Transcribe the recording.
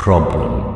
problem.